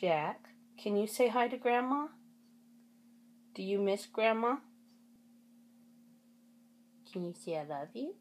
Jack, can you say hi to Grandma? Do you miss Grandma? Can you say I love you?